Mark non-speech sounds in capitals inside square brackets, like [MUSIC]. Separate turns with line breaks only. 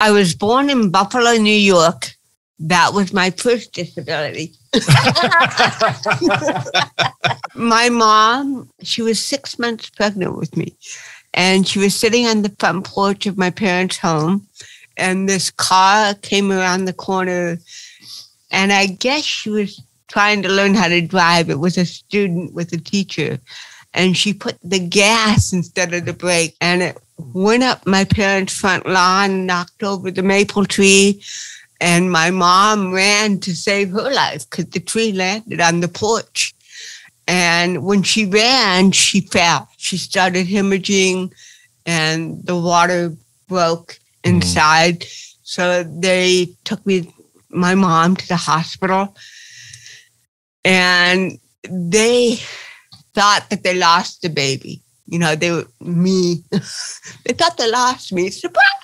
I was born in Buffalo, New York. That was my first disability. [LAUGHS] my mom, she was six months pregnant with me, and she was sitting on the front porch of my parents' home, and this car came around the corner, and I guess she was trying to learn how to drive. It was a student with a teacher, and she put the gas instead of the brake, and it went up my parents' front lawn, knocked over the maple tree, and my mom ran to save her life because the tree landed on the porch. And when she ran, she fell. She started hemorrhaging, and the water broke inside. Mm. So they took me, my mom, to the hospital, and they thought that they lost the baby. You know, they were me. [LAUGHS] they thought they lost me. Surprise!